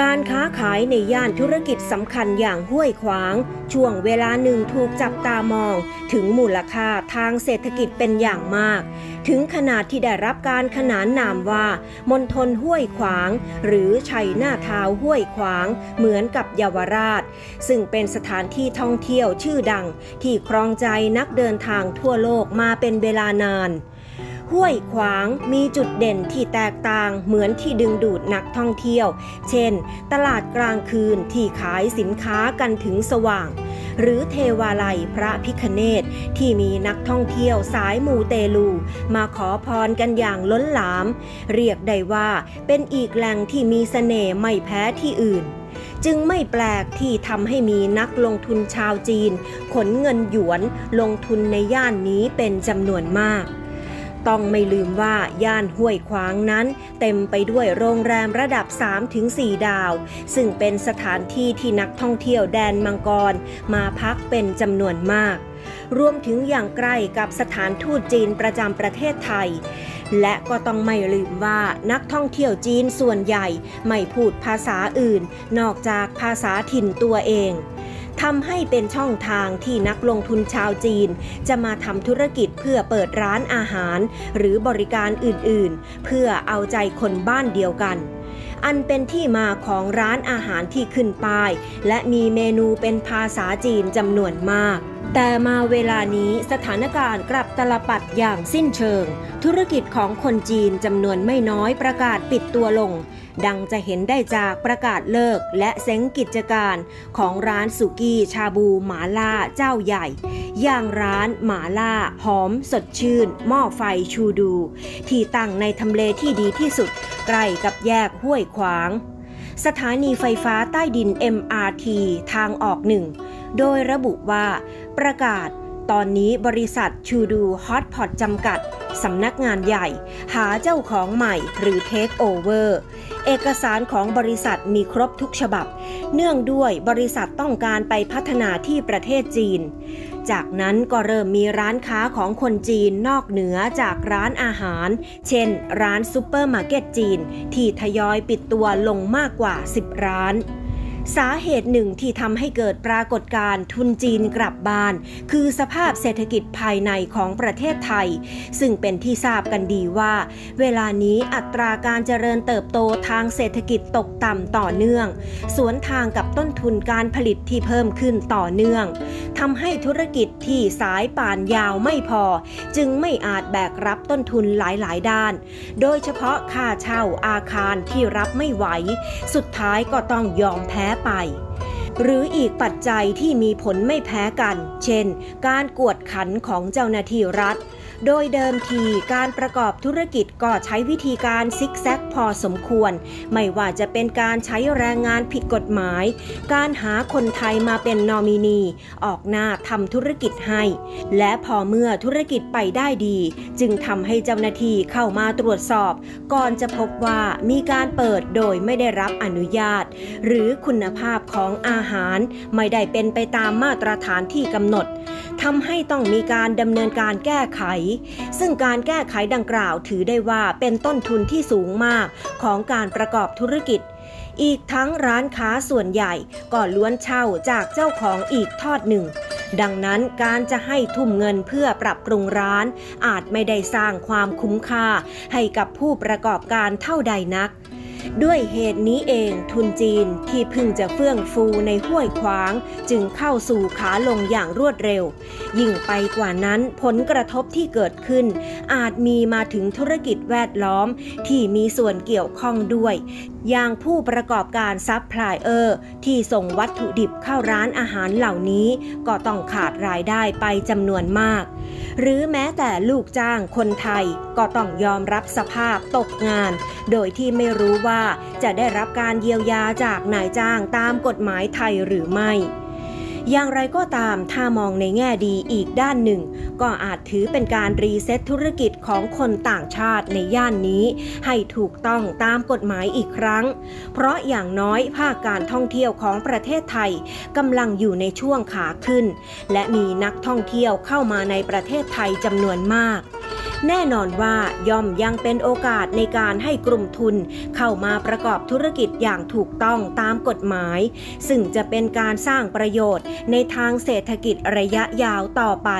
การค้าขายในย่านธุรกิจสำคัญอย่างห้วยขวาง ช่วงเวลาหนึ่งถูกจับตามอง ถึงมูลค่าทางเศรษฐกิจเป็นอย่างมาก ถึงขนาดที่ได้รับการขนานนามว่ามณฑลห้วยขวาง หรือชัยหน้าเท้าห้วยขวาง เหมือนกับเยาวราช ซึ่งเป็นสถานที่ท่องเที่ยวชื่อดัง ที่ครองใจนักเดินทางทั่วโลกมาเป็นเวลานาน ห้วยขวางมีจุดเด่นที่แตกต่างเหมือนที่ดึงดูดนักท่องเที่ยว เช่น ตลาดกลางคืนที่ขายสินค้ากันถึงสว่าง หรือเทวาลัยพระพิคเนตที่มีนักท่องเที่ยวสายมูเตลู มาขอพรกันอย่างล้นหลาม เรียกได้ว่าเป็นอีกแหล่งที่มีสเสน่ห์ไม่แพ้ที่อื่นจึงไม่แปลกที่ทำให้มีนักลงทุนชาวจีน ขนเงินหยวนลงทุนในย่านนี้เป็นจำนวนมาก ต้องไม่ลืมว่าย่านห้วยขวางนั้น เต็มไปด้วยโรงแรมระดับ 3-4 ดาว ซึ่งเป็นสถานที่ที่นักท่องเที่ยวแดนมังกร มาพักเป็นจำนวนมาก รวมถึงอย่างใกล้กับสถานทูตจีนประจำประเทศไทย และก็ต้องไม่ลืมว่านักท่องเที่ยวจีนส่วนใหญ่ ไม่พูดภาษาอื่น นอกจากภาษาถิ่นตัวเอง ทำให้เป็นช่องทางที่นักลงทุนชาวจีน จะมาทำธุรกิจเพื่อเปิดร้านอาหาร หรือบริการอื่นๆ เพื่อเอาใจคนบ้านเดียวกัน อันเป็นที่มาของร้านอาหารที่ขึ้นป้าย และมีเมนูเป็นภาษาจีนจำนวนมาก แต่มาเวลานี้สถานการณ์กลับตลปัดอย่างสิ้นเชิง ธุรกิจของคนจีนจำนวนไม่น้อยประกาศปิดตัวลง ดังจะเห็นได้จากประกาศเลิกและเซ้งกิจการของร้านสุกี้ชาบูหมาล่าเจ้าใหญ่ อย่างร้านหมาล่าหอมสดชื่น หม้อไฟชูดู ที่ตั้งในทำเลที่ดีที่สุด ใกล้กับแยกห้วยขวาง สถานีไฟฟ้าใต้ดิน MRT ทางออกหนึ่ง โดยระบุว่า ประกาศตอนนี้บริษัทชูดูฮอตพอตจำกัด สำนักงานใหญ่ หาเจ้าของใหม่หรือเทคโอเวอร์เอกสารของบริษัทมีครบทุกฉบับ เนื่องด้วยบริษัทต้องการไปพัฒนาที่ประเทศจีน จากนั้นก็เริ่มมีร้านค้าของคนจีนนอกเหนือจากร้านอาหาร เช่น ร้านซูเปอร์มาร์เก็ตจีน ที่ทยอยปิดตัวลงมากกว่า 10 ร้าน สาเหตุหนึ่งที่ทำให้เกิดปรากฏการณ์ทุนจีนกลับบ้าน คือสภาพเศรษฐกิจภายในของประเทศไทย ซึ่งเป็นที่ทราบกันดีว่า เวลานี้อัตราการเจริญเติบโตทางเศรษฐกิจตกต่ำต่อเนื่อง สวนทางกับต้นทุนการผลิตที่เพิ่มขึ้นต่อเนื่องทำให้ธุรกิจที่สายป่านยาวไม่พอ จึงไม่อาจแบกรับต้นทุนหลายๆ ด้าน โดยเฉพาะค่าเช่าอาคารที่รับไม่ไหว สุดท้ายก็ต้องยอมแพ้ไป หรืออีกปัจจัยที่มีผลไม่แพ้กัน เช่น การกวดขันของเจ้าหน้าที่รัฐ โดยเดิมทีการประกอบธุรกิจก็ใช้วิธีการซิกแซกพอสมควร ไม่ว่าจะเป็นการใช้แรงงานผิดกฎหมาย การหาคนไทยมาเป็นนอมินี ออกหน้าทำธุรกิจให้ และพอเมื่อธุรกิจไปได้ดี จึงทำให้เจ้าหน้าที่เข้ามาตรวจสอบ ก่อนจะพบว่ามีการเปิดโดยไม่ได้รับอนุญาต หรือคุณภาพของอาหาร ไม่ได้เป็นไปตามมาตรฐานที่กำหนดทำให้ต้องมีการดำเนินการแก้ไข ซึ่งการแก้ไขดังกล่าวถือได้ว่าเป็นต้นทุนที่สูงมากของการประกอบธุรกิจ อีกทั้งร้านค้าส่วนใหญ่ก็ล้วนเช่าจากเจ้าของอีกทอดหนึ่งดังนั้นการจะให้ทุ่มเงินเพื่อปรับปรุงร้าน อาจไม่ได้สร้างความคุ้มค่าให้กับผู้ประกอบการเท่าใดนัก ด้วยเหตุนี้เองทุนจีนที่พึ่งจะเฟื่องฟูในห้วยขวาง จึงเข้าสู่ขาลงอย่างรวดเร็ว ยิ่งไปกว่านั้นผลกระทบที่เกิดขึ้น อาจมีมาถึงธุรกิจแวดล้อมที่มีส่วนเกี่ยวข้องด้วย อย่างผู้ประกอบการซัพพลายเออร์ที่ส่งวัตถุดิบเข้าร้านอาหารเหล่านี้ ก็ต้องขาดรายได้ไปจำนวนมาก หรือแม้แต่ลูกจ้างคนไทยก็ต้องยอมรับสภาพตกงาน โดยที่ไม่รู้ว่าจะได้รับการเยียวยาจากนายจ้างตามกฎหมายไทยหรือไม่ อย่างไรก็ตามถ้ามองในแง่ดีอีกด้านหนึ่ง ก็อาจถือเป็นการรีเซ็ตธุรกิจของคนต่างชาติในย่านนี้ ให้ถูกต้องตามกฎหมายอีกครั้ง เพราะอย่างน้อยภาคการท่องเที่ยวของประเทศไทยกำลังอยู่ในช่วงขาขึ้น และมีนักท่องเที่ยวเข้ามาในประเทศไทยจำนวนมาก แน่นอนว่าย่อมยังเป็นโอกาสในการให้กลุ่มทุน เข้ามาประกอบธุรกิจอย่างถูกต้องตามกฎหมาย ซึ่งจะเป็นการสร้างประโยชน์ในทางเศรษฐกิจระยะยาวต่อไป